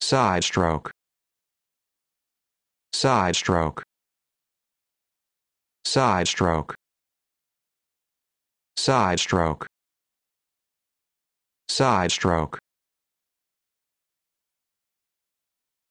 side stroke. Side stroke. Side stroke. Side stroke. Side stroke.